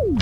Ooh.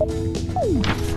Ooh.